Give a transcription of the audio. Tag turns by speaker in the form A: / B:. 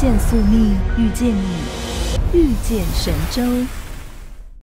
A: 见宿命遇见你遇见神州。